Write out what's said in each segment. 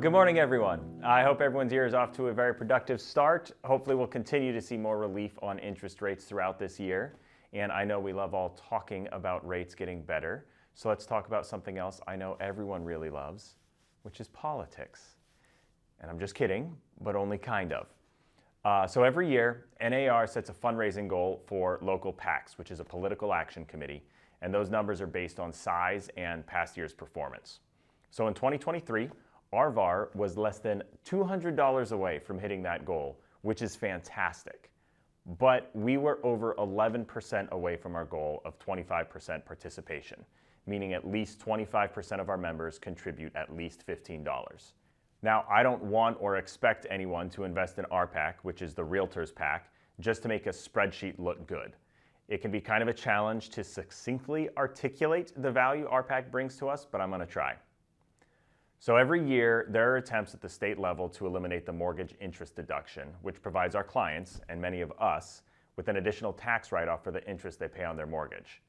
Good morning, everyone. I hope everyone's year is off to a very productive start. Hopefully, we'll continue to see more relief on interest rates throughout this year. And I know we love all talking about rates getting better. So let's talk about something else I know everyone really loves, which is politics. And I'm just kidding, but only kind of. Uh, so every year, NAR sets a fundraising goal for local PACs, which is a political action committee. And those numbers are based on size and past year's performance. So in 2023, RVAR was less than $200 away from hitting that goal, which is fantastic. But we were over 11% away from our goal of 25% participation, meaning at least 25% of our members contribute at least $15. Now, I don't want or expect anyone to invest in our PAC, which is the Realtors PAC, just to make a spreadsheet look good. It can be kind of a challenge to succinctly articulate the value our PAC brings to us, but I'm going to try. So every year, there are attempts at the state level to eliminate the mortgage interest deduction, which provides our clients, and many of us, with an additional tax write-off for the interest they pay on their mortgage.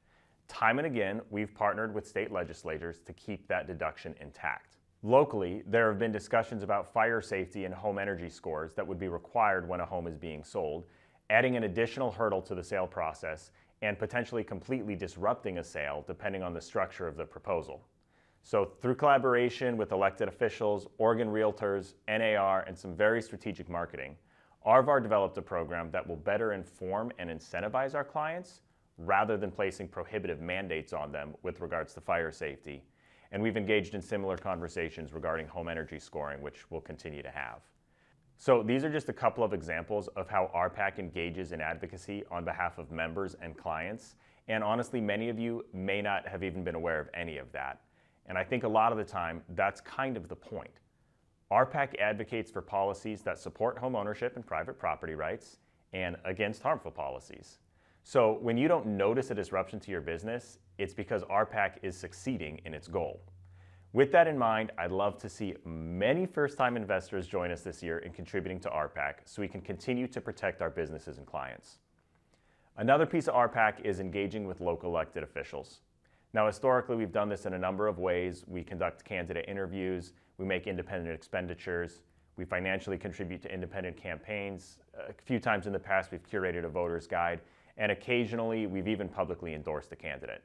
Time and again, we've partnered with state legislators to keep that deduction intact. Locally, there have been discussions about fire safety and home energy scores that would be required when a home is being sold, adding an additional hurdle to the sale process and potentially completely disrupting a sale depending on the structure of the proposal. So through collaboration with elected officials, Oregon Realtors, NAR, and some very strategic marketing, RVAR developed a program that will better inform and incentivize our clients rather than placing prohibitive mandates on them with regards to fire safety. And we've engaged in similar conversations regarding home energy scoring, which we'll continue to have. So these are just a couple of examples of how RPAC engages in advocacy on behalf of members and clients. And honestly, many of you may not have even been aware of any of that. And I think a lot of the time, that's kind of the point. RPAC advocates for policies that support home ownership and private property rights and against harmful policies. So when you don't notice a disruption to your business, it's because RPAC is succeeding in its goal. With that in mind, I'd love to see many first-time investors join us this year in contributing to RPAC so we can continue to protect our businesses and clients. Another piece of RPAC is engaging with local elected officials. Now, historically, we've done this in a number of ways. We conduct candidate interviews, we make independent expenditures, we financially contribute to independent campaigns. A few times in the past, we've curated a voter's guide, and occasionally, we've even publicly endorsed a candidate.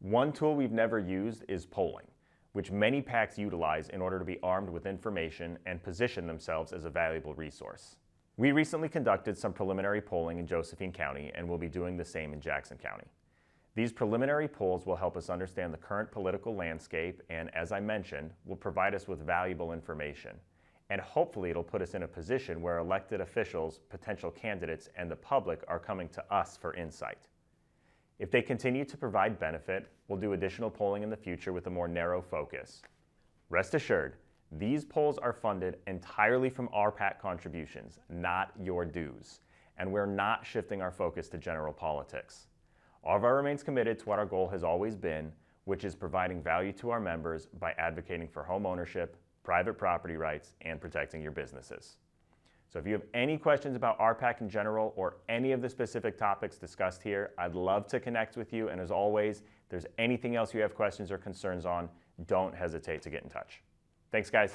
One tool we've never used is polling, which many PACs utilize in order to be armed with information and position themselves as a valuable resource. We recently conducted some preliminary polling in Josephine County, and we'll be doing the same in Jackson County. These preliminary polls will help us understand the current political landscape and, as I mentioned, will provide us with valuable information. And hopefully it'll put us in a position where elected officials, potential candidates, and the public are coming to us for insight. If they continue to provide benefit, we'll do additional polling in the future with a more narrow focus. Rest assured, these polls are funded entirely from RPAC contributions, not your dues. And we're not shifting our focus to general politics. RVAR remains committed to what our goal has always been, which is providing value to our members by advocating for home ownership, private property rights, and protecting your businesses. So if you have any questions about RPAC in general or any of the specific topics discussed here, I'd love to connect with you. And as always, if there's anything else you have questions or concerns on, don't hesitate to get in touch. Thanks, guys.